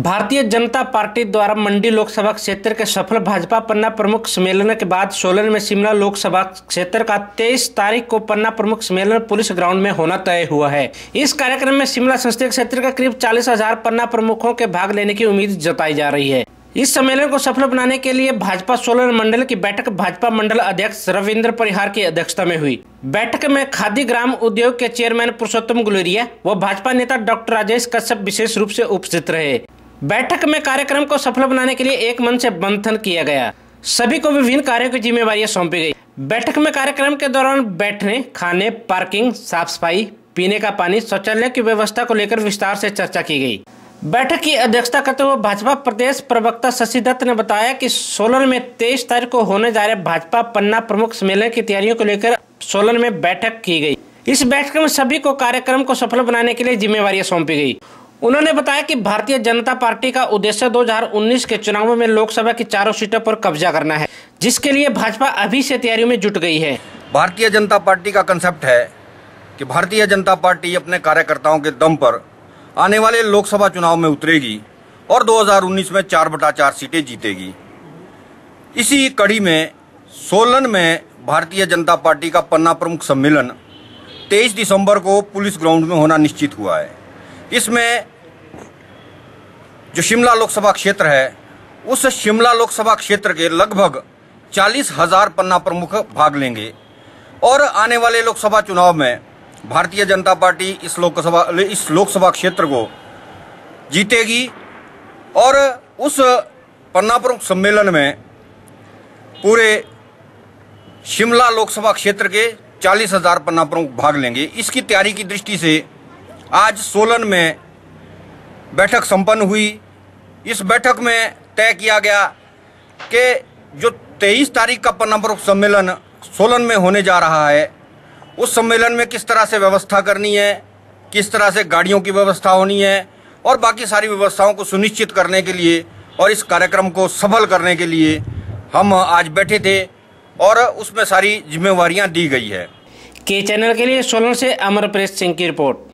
Bharatiya Janata party द्वारा मंडी लोकसभा क्षेत्र के सफल भाजपा पन्ना प्रमुख सम्मेलन के बाद सोलन में शिमला लोकसभा क्षेत्र का 23 तारीख को पन्ना प्रमुख सम्मेलन पुलिस ग्राउंड में होना तय हुआ है। इस कार्यक्रम में शिमला संसदीय क्षेत्र के करीब चालीस हज़ार पन्ना प्रमुखों के भाग लेने की उम्मीद जताई जा रही है। इस सम्मेलन को सफल बनाने के लिए भाजपा सोलन मंडल की बैठक भाजपा मंडल अध्यक्ष रविंद्र परिहार की अध्यक्षता में हुई। बैठक में खादी ग्राम उद्योग के चेयरमैन पुरुषोत्तम गुलेरिया व भाजपा नेता डॉक्टर राजेश कश्यप विशेष रूप से उपस्थित रहे। बैठक में कार्यक्रम को सफल बनाने के लिए एक मन से मंथन किया गया। सभी को विभिन्न कार्यों की जिम्मेवारियाँ सौंपी गई। बैठक में कार्यक्रम के दौरान बैठने, खाने, पार्किंग साफ़ सफ़ाई पीने का पानी, शौचालय की व्यवस्था को लेकर विस्तार से चर्चा की गई। बैठक की अध्यक्षता करते हुए भाजपा प्रदेश प्रवक्ता शशि दत्त ने बताया कि सोलन में तेईस तारीख को होने जा रहे भाजपा पन्ना प्रमुख सम्मेलन की तैयारियों को लेकर सोलन में बैठक की गई। इस बैठक में सभी को कार्यक्रम को सफल बनाने के लिए जिम्मेवारियाँ सौंपी गई। उन्होंने बताया कि भारतीय जनता पार्टी का उद्देश्य 2019 के चुनावों में लोकसभा की चारों सीटों पर कब्जा करना है, जिसके लिए भाजपा अभी से तैयारियों में जुट गई है। भारतीय जनता पार्टी का कंसेप्ट है कि भारतीय जनता पार्टी अपने कार्यकर्ताओं के दम पर आने वाले लोकसभा चुनाव में उतरेगी और 2019 में चार बटा चार सीटें जीतेगी। इसी कड़ी में सोलन में भारतीय जनता पार्टी का पन्ना प्रमुख सम्मेलन 23 दिसंबर को पुलिस ग्राउंड में होना निश्चित हुआ है। इसमें जो शिमला लोकसभा क्षेत्र है, उस शिमला लोकसभा क्षेत्र के लगभग चालीस हज़ार पन्ना प्रमुख भाग लेंगे। और आने वाले लोकसभा चुनाव में भारतीय जनता पार्टी इस लोकसभा इस लोकसभा क्षेत्र को जीतेगी और उस पन्ना प्रमुख सम्मेलन में पूरे शिमला लोकसभा क्षेत्र के चालीस हज़ार पन्ना प्रमुख भाग लेंगे। इसकी तैयारी की दृष्टि से आज सोलन में बैठक संपन्न हुई। इस बैठक में तय किया गया कि जो 23 तारीख का पन्ना प्रमुख सम्मेलन सोलन में होने जा रहा है, उस सम्मेलन में किस तरह से व्यवस्था करनी है, किस तरह से गाड़ियों की व्यवस्था होनी है और बाकी सारी व्यवस्थाओं को सुनिश्चित करने के लिए और इस कार्यक्रम को सफल करने के लिए हम आज बैठे थे और उसमें सारी जिम्मेवारियाँ दी गई है। के चैनल के लिए सोलन से अमर प्रेस सिंह की रिपोर्ट।